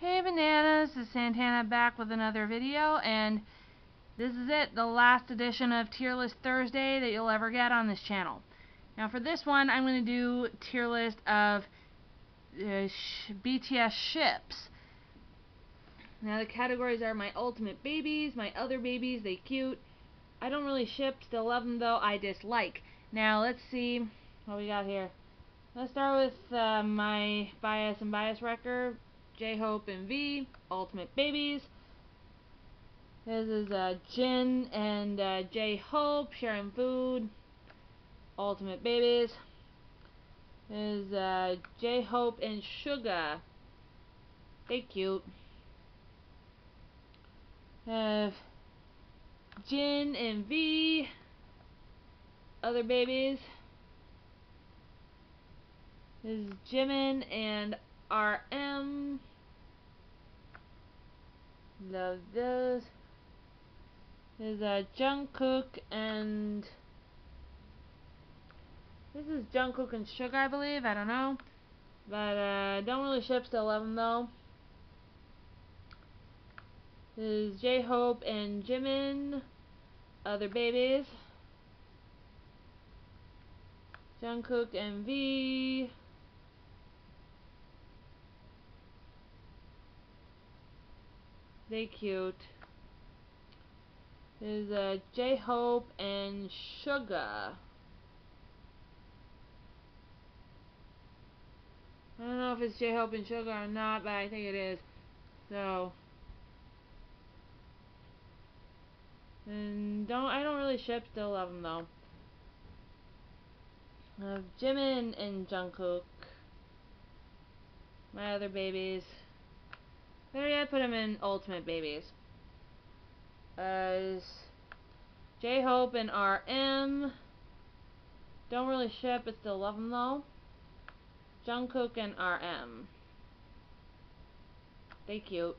Hey bananas, this is Santana back with another video and this is it, the last edition of Tier List Thursday that you'll ever get on this channel. Now for this one I'm going to do tier list of uh, sh BTS ships. Now the categories are my ultimate babies, my other babies, they cute. I don't really ship, still love them though, I dislike. Now let's see what we got here. Let's start with uh, my bias and bias wrecker. J-Hope and V, Ultimate Babies. This is uh, Jin and uh, J-Hope sharing food. Ultimate Babies. This is uh, J-Hope and Suga. They cute. Have Jin and V. Other babies. This is Jimin and RM. Love those. There's a Jungkook and this is Jungkook and Suga, I believe. I don't know, but uh, don't really ship. Still love them though. This is J Hope and Jimin. Other babies. Jungkook and V. They cute. There's uh, J-Hope and Suga. I don't know if it's J-Hope and Suga or not, but I think it is. So, and don't I don't really ship. Still love them though. Uh, Jimin and Jungkook. My other babies. There, yeah, put him in Ultimate Babies. As J-Hope and RM. Don't really ship, but still love them though. Jungkook and RM. They cute.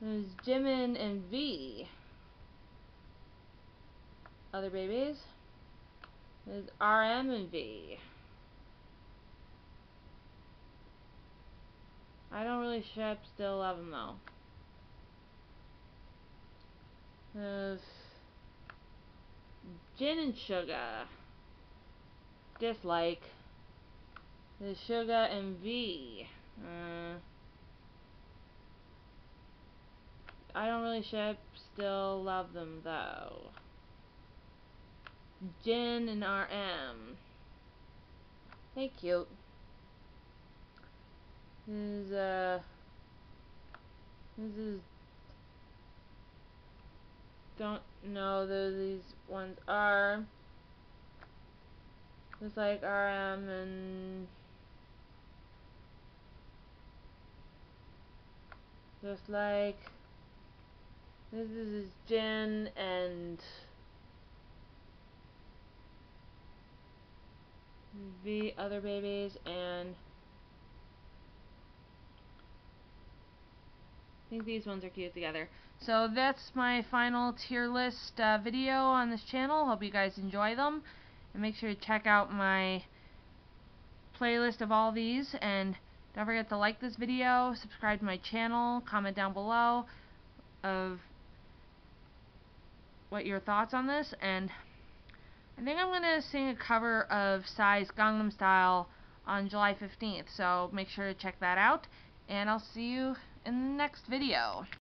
There's Jimin and V. Other babies. There's RM and V. I don't really ship, still love them though. There's Jin and Suga. Dislike. The Suga and V. Uh, I don't really ship, still love them though. Jin and RM. They cute is uh this is don't know who these ones are. Just like RM and just like this is Jin and the other babies and I think these ones are cute together. So that's my final tier list uh, video on this channel. Hope you guys enjoy them. And make sure to check out my playlist of all these. And don't forget to like this video, subscribe to my channel, comment down below of what your thoughts on this. And I think I'm going to sing a cover of Psy's Gangnam Style on July 15th. So make sure to check that out. And I'll see you in the next video.